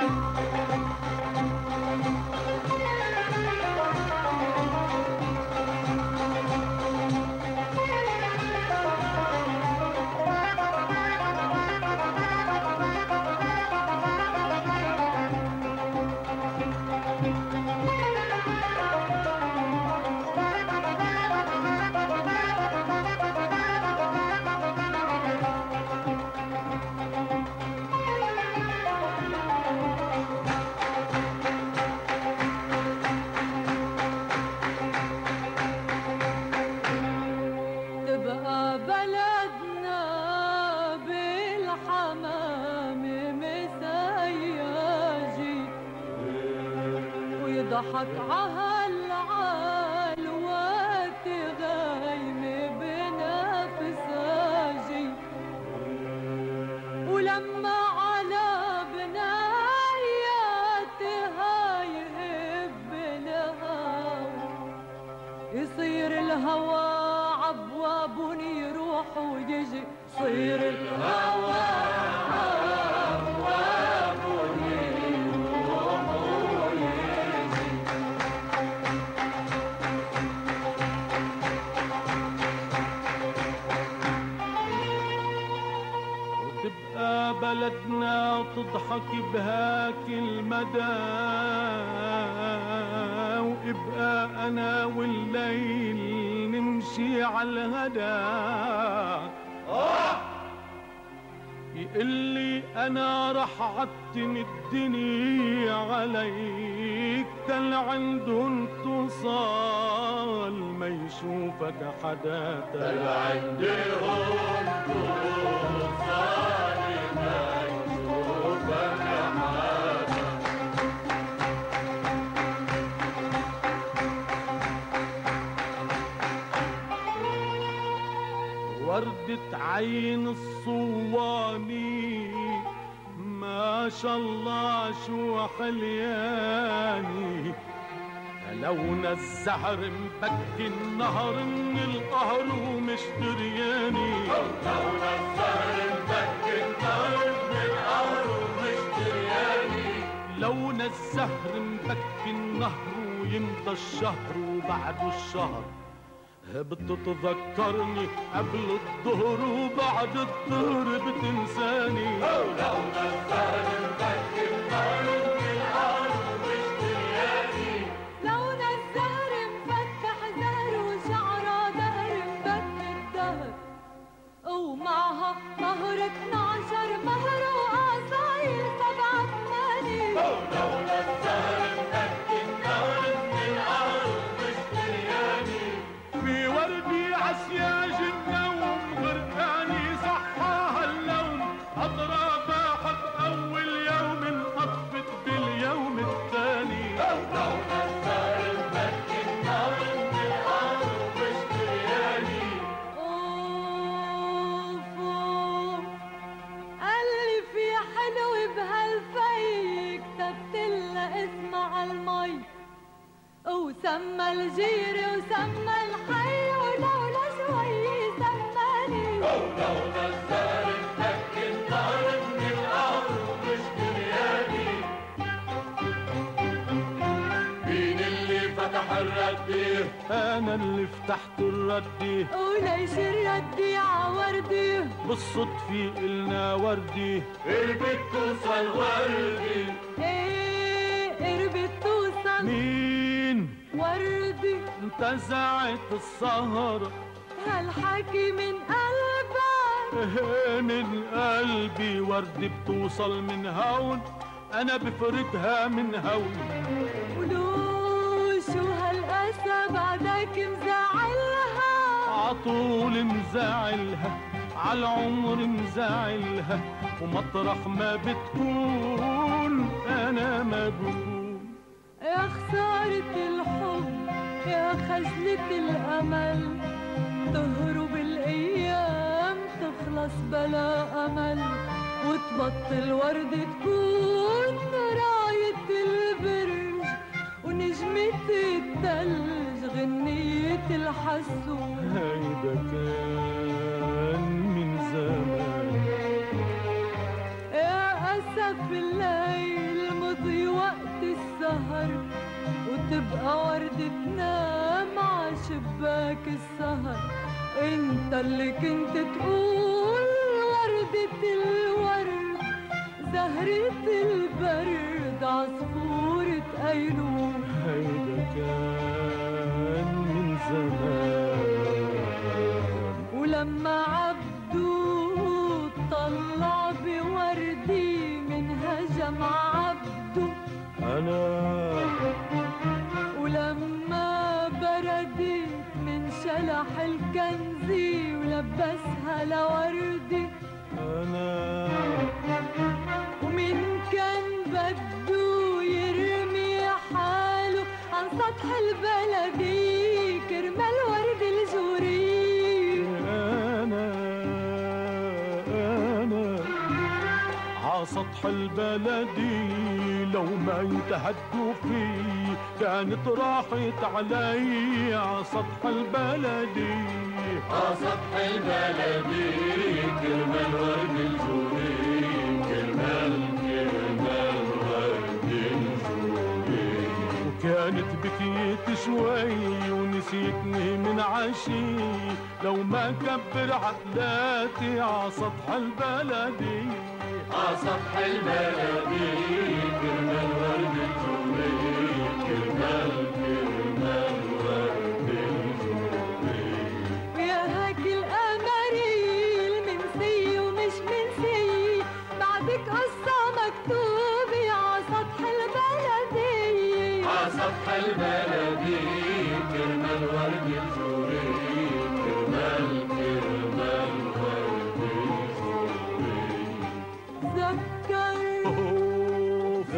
تبقى ويضحك عهالعال وقت غايم بنفساجي ولما على بنايات هاي هب الهوى يصير الهوى عبواب يروح ويجي صير الهوى وتبقى بلدنا تضحك بهاك المدى وابقى أنا والليل نمشي على الهدى. يقلي أنا رح عتم الدنيا عليك تل عندهم توصل ما يشوفك حدا تل يشوفك حدا وردة عين الصواني ما شاء الله شو حلياني. لون الزهر مبكي النهر من القهر ومش درياني لون الزهر مبكي لون الزهر مبكي النهر ويمضى الشهر وبعده الشهر بتتذكرني قبل الظهر وبعد الظهر بتنساني. لون الزهر مبكي النهر الردي أنا اللي فتحت الردي وليش الردي عوردي بالصدفة قلنا وردي قربت توصل وردي إيه قربت توصل. مين؟ وردي انتزعت السهرة هالحكي من قلبك. من قلبي. وردي بتوصل من هون. أنا بفرقها من هون. ولو هالقسى بعدك مزعلها. عطول مزعلها عالعمر مزعلها ومطرح ما بتكون أنا ما بكون. يا خسارة الحب يا خجلة الأمل تهرب الأيام تخلص بلا أمل وتبطل ورد تكون راية البرج ونجمة التلج غنية الحسون هيدا كان من زمان. يا أسف الليل مضي وقت السهر وتبقى وردة تنام ع شباك السهر. انت اللي كنت تقول وردة الورد زهرة البرد عصفورة أيلول هيدا كان من زمان. ولما عبدو طلع بوردي من هجم عبدو. أنا ولما بردت من شلح الكنزي ولبسها لوردي. أنا سطح البلدي كرمال ورد الجوري أنا أنا. ع سطح البلدي لو ما يتهدوا في كانت راحت علي. ع سطح البلدي ع سطح البلدي كرمال ورد الجوري بكيت شوي ونسيتني من عشي. لو ما كبر عقلاتي ع سطح البلدي. ع سطح البلدي كرمال ورد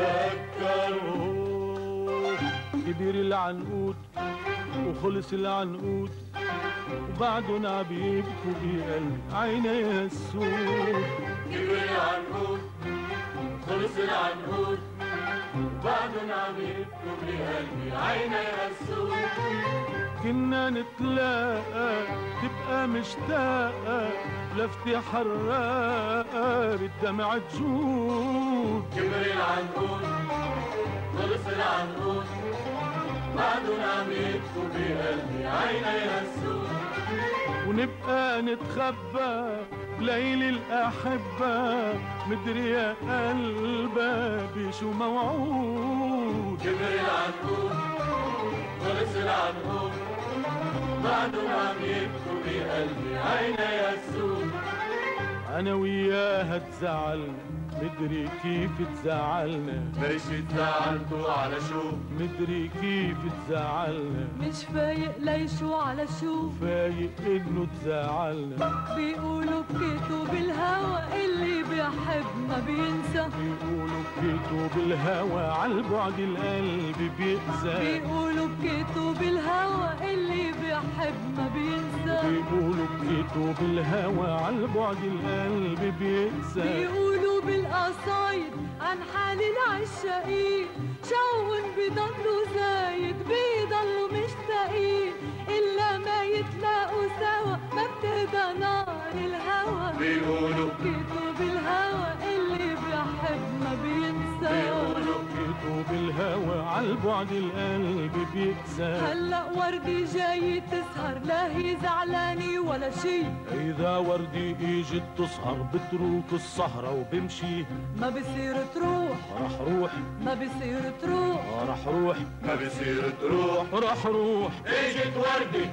أوه، تذكر أوه، كبير العنقود وخلص العنقود وبعدهم عم يبكوا بقلبي عيني السود. كبر العنقود خلص العنقود وبعدهم عم يبكوا بقلبي عيني السود. كنا نتلاقى تبقى مشتاقة لفتي حراقة بالدمع تجود كبر العنقود خلص العنقود بعدهم عم يبكوا بقلبي عيني السود ونبقى نتخبى ليل الأحبة. مدري يا قلبة بشو موعود. كبر العنقود خلص العنقود بعدهم عم يبكوا بقلبي. عيني السود أنا وياها تزعلنا مدري كيف تزعلنا. ليش تزعلتوا على شو؟ مدري كيف تزعلنا. مش فايق ليشو على شو؟ فايق إنه تزعلنا. بيقولوا بكيتوا بالهوى اللي بيحب ما بينسى. بيقولوا بكيتوا بالهوى عالبعد القلب بيأذى. بيقولوا بكيتوا بالهوى اللي بيحب ما بينسى. بيقولوا بكيتوا بالهوى عالبعد القلب بيأذى بيقولوا بالقصايد عن حال العشاقين شون بيضلوا زايد بيضلوا مشتاقين إلا ما يتلاقوا سوا ما بتهدى نار الهوى. بيقولوا بكيتوا بالهوى اللي بيحب ما بينسى. بيقولوا بكيتوا بالهوى عالبعد القلب بيأذى. هلأ وردي جاي تسهر لا هي زعلانة. ولا شي إذا وردي إجت تسهر بتروك السهرة وبمشي. ما بصير تروح. رح روح. ما بصير تروح. رح روح. ما بصير تروح. رح روح. اجت وردي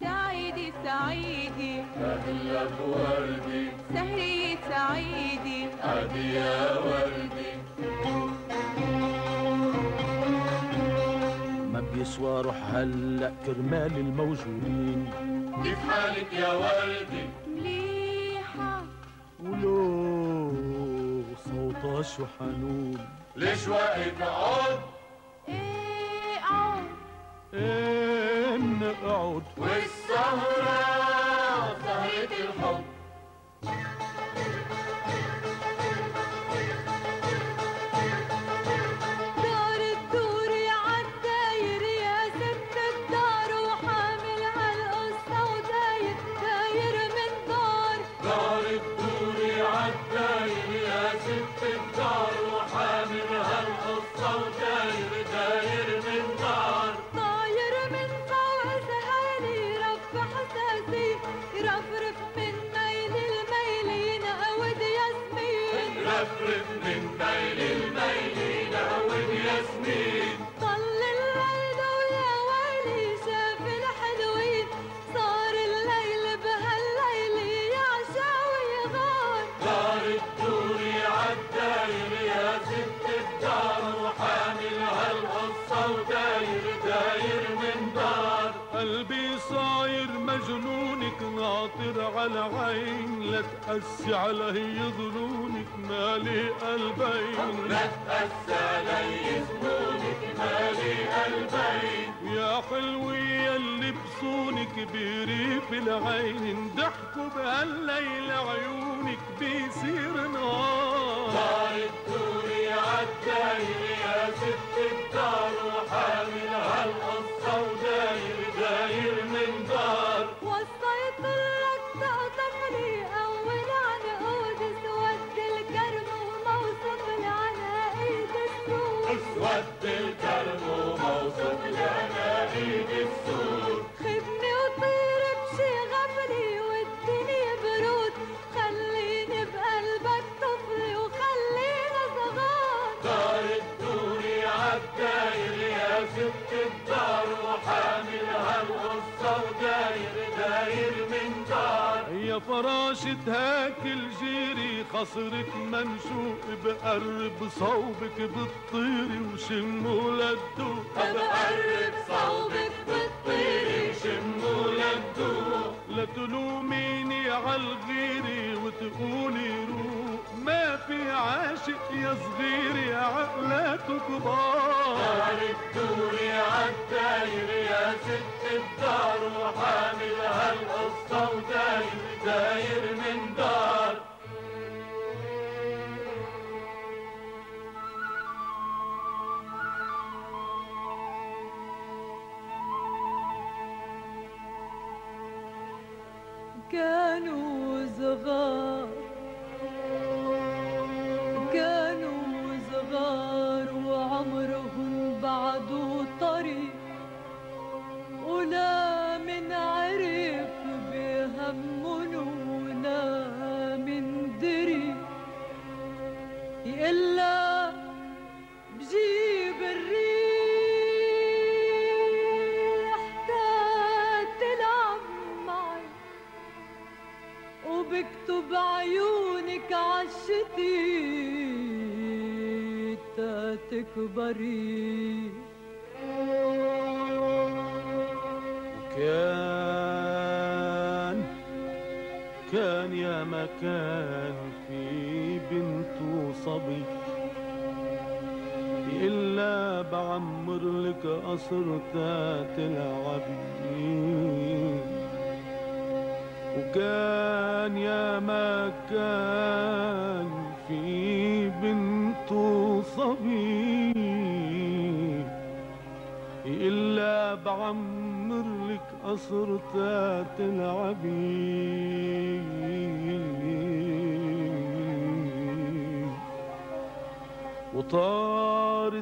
سعيدي سعيدي. هدية وردي سهرية سعيدي. هدية وردي. ما بيسوى روح هلا كرمال الموجودين. كيف حالك يا وردي مليحة. ولو صوتها شو حنون ليش واقف عود؟ إيه عود. إيه نقعد والسهرة تقسي علي ظنونك مالي قلبين لا تقسى علي زبونك مالي قلبين يا حلوة اللي بصونك بريف العين. ضحكوا بهالليل عيونك بيصير نهار دار الدوري عالداير يا ست اسود الكرم وموصوف لنا ايد السوق فراشة هاك الجيري خصرك منشوق بقرب صوبك بتطيري وشموا للدوق بقرب صوبك بالطير وشموا للدوق لا تلوميني عالغيري وتقولي روق. ما في عاشق يا صغيري عقلاته كبار دار الدوري عالداير يا ست الدار وحامل هالقصة وداير. Değirmen تكبري كان كان يا مكان في بنت وصبي إلا بعمر لك قصر تلعبي وكان يا ما كان في بنت وصبي إلا بعمر لك قصر تلعبي وطار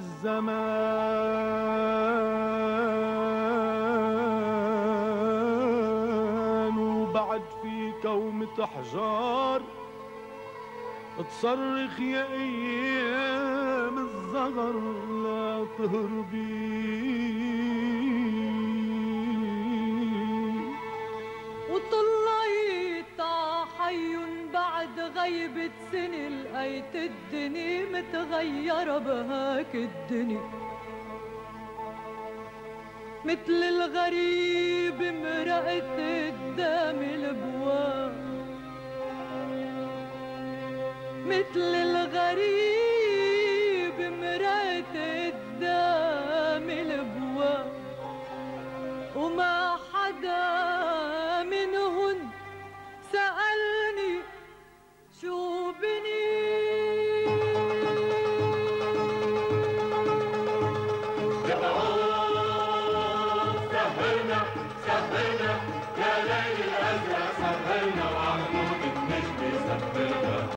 الزمان وبعد في كومة أحجار تصرخ يا أيام الزغر لا تهربي وطلعت حي بعد غيبة سنة لقيت الدنيا متغيرة بهاك الدنيا مثل الغريب مرقت قدام البواب مثل الغريب.